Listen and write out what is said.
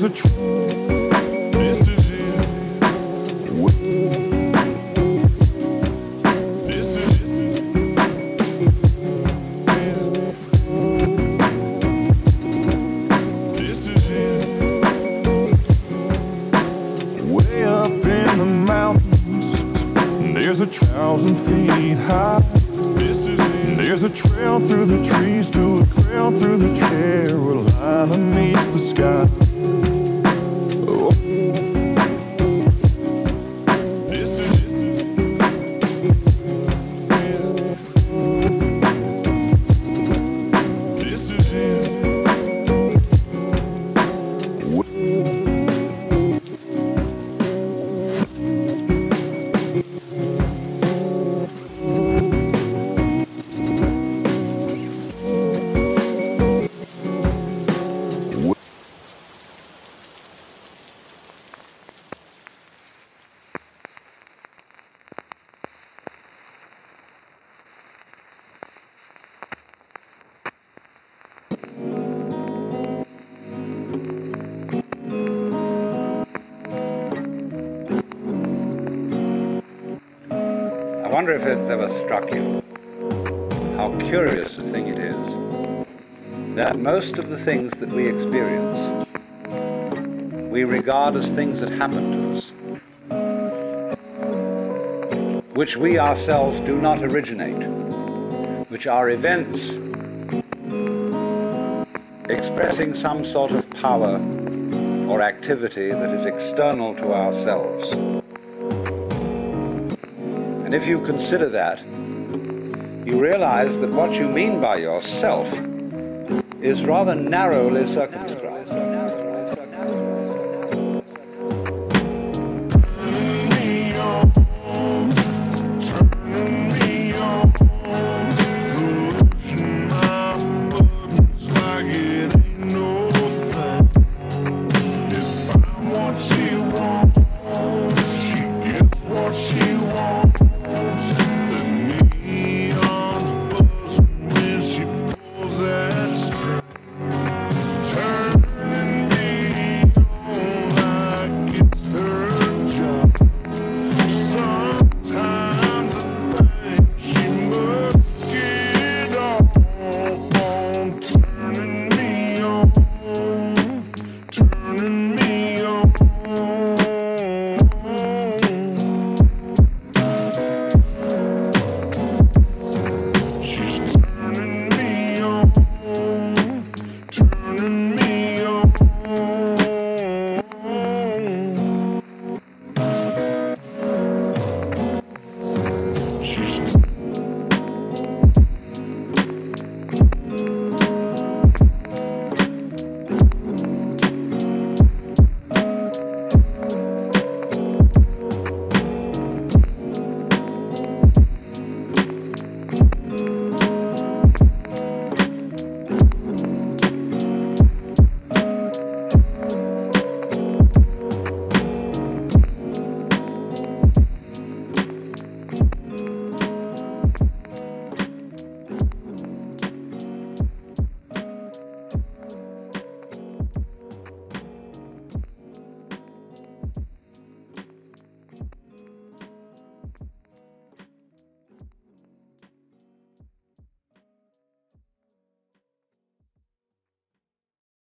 is a true Way up in the mountains, there's a thousand feet high. This is it. There's a trail through the trees to a trail through the Carolina meets the sky. I wonder if it's ever struck you how curious a thing it is that most of the things that we experience we regard as things that happen to us, which we ourselves do not originate, which are events expressing some sort of power or activity that is external to ourselves. And if you consider that, you realize that what you mean by yourself is rather narrowly circumscribed.